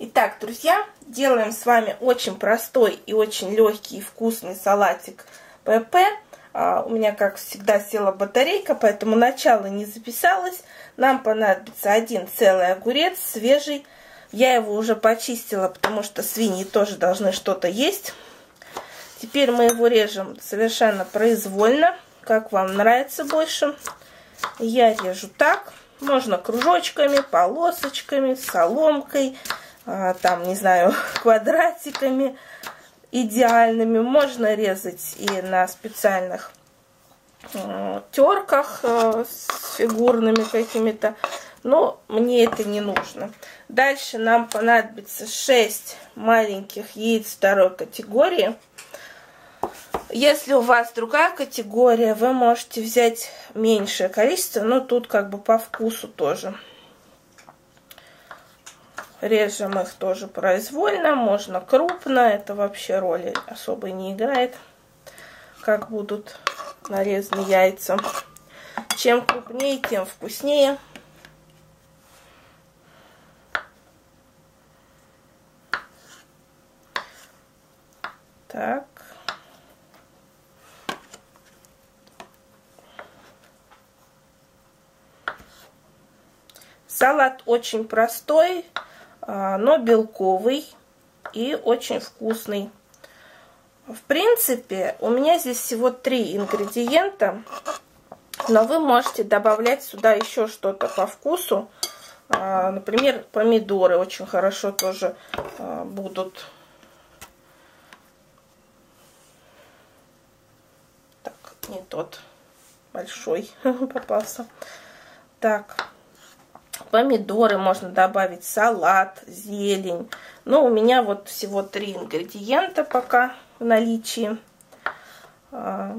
Итак, друзья, делаем с вами очень простой и очень легкий и вкусный салатик ПП. А, у меня, как всегда, села батарейка, поэтому начало не записалось. Нам понадобится один целый огурец, свежий. Я его уже почистила, потому что свиньи тоже должны что-то есть. Теперь мы его режем совершенно произвольно, как вам нравится больше. Я режу так. Можно кружочками, полосочками, соломкой, там, не знаю, квадратиками идеальными. Можно резать и на специальных э, терках э, с фигурными какими-то. Но мне это не нужно. Дальше нам понадобится 6 маленьких яиц второй категории. Если у вас другая категория, вы можете взять меньшее количество, но тут как бы по вкусу тоже. Режем их тоже произвольно, можно крупно, это вообще роли особо не играет, как будут нарезаны яйца. Чем крупнее, тем вкуснее. Так. Салат очень простой. А, но белковый и очень вкусный. В принципе, у меня здесь всего три ингредиента, но вы можете добавлять сюда еще что-то по вкусу. А, например, помидоры очень хорошо тоже а, будут. Так, не тот большой попался. Так, помидоры можно добавить, салат, зелень. Но у меня вот всего три ингредиента пока в наличии. А,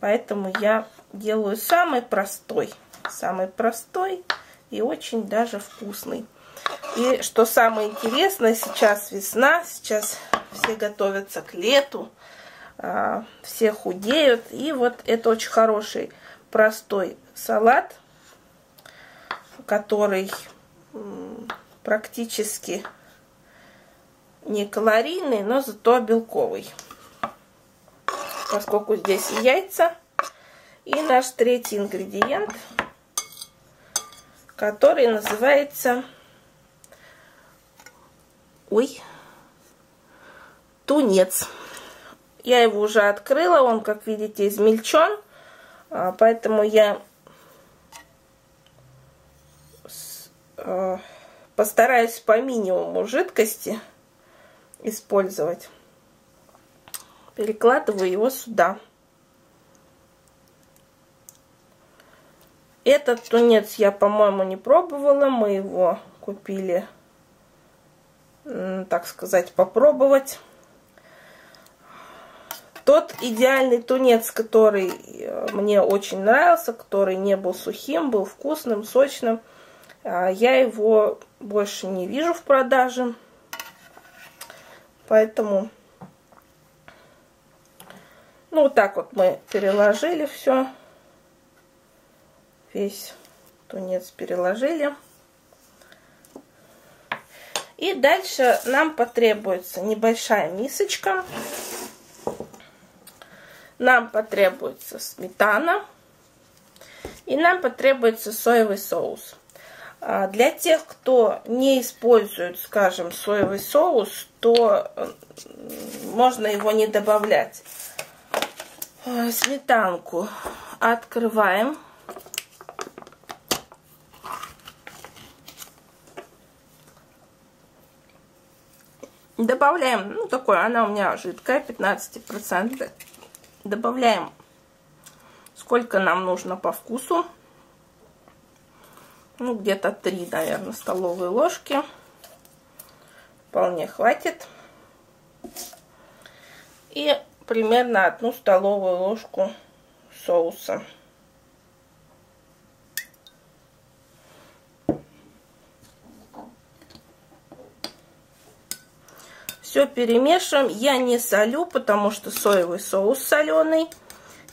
поэтому я делаю самый простой. Самый простой и очень даже вкусный. И что самое интересное, сейчас весна, сейчас все готовятся к лету, а, все худеют. И вот это очень хороший простой салат – который практически не калорийный, но зато белковый. Поскольку здесь и яйца. И наш третий ингредиент, который называется... Ой, тунец. Я его уже открыла, он, как видите, измельчен, а, поэтому я постараюсь по минимуму жидкости использовать. Перекладываю его сюда. Этот тунец я, по-моему, не пробовала. Мы его купили, так сказать, попробовать. Тот идеальный тунец, который э, мне очень нравился, который не был сухим, был вкусным, сочным – я его больше не вижу в продаже. Поэтому, ну, вот так вот мы переложили все. Весь тунец переложили. И дальше нам потребуется небольшая мисочка. Нам потребуется сметана. И нам потребуется соевый соус. А для тех, кто не использует, скажем, соевый соус, то можно его не добавлять. А, сметанку открываем. Добавляем, ну такое, она у меня жидкая, 15%. Добавляем сколько нам нужно по вкусу ну, где-то 3, наверное, столовые ложки. Вполне хватит. И примерно одну столовую ложку соуса. Все перемешиваем. Я не солю, потому что соевый соус соленый.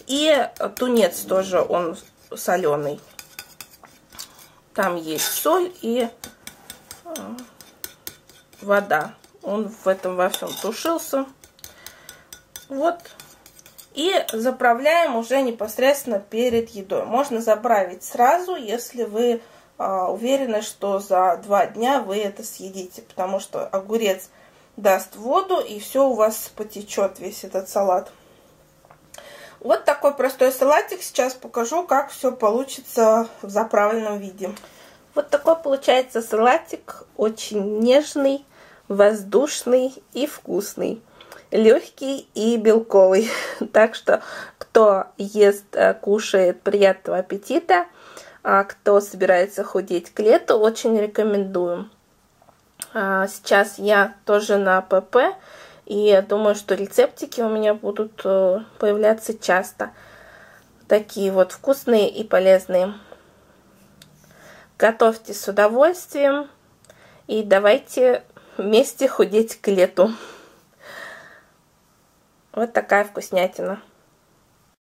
И тунец тоже он соленый. Там есть соль и а, вода. Он в этом во всем тушился. Вот. И заправляем уже непосредственно перед едой. Можно заправить сразу, если вы а, уверены, что за два дня вы это съедите. Потому что огурец даст воду, и все у вас потечет, весь этот салат. Вот такой простой салатик. Сейчас покажу, как все получится в заправленном виде. Вот такой получается салатик. Очень нежный, воздушный и вкусный. Легкий и белковый. Так что, кто ест, э, кушает, приятного аппетита. А кто собирается худеть к лету, очень рекомендую. А сейчас я тоже на ПП. И я думаю, что рецептики у меня будут э, появляться часто. Такие вот вкусные и полезные. Готовьте с удовольствием. И давайте вместе худеть к лету. Вот такая вкуснятина.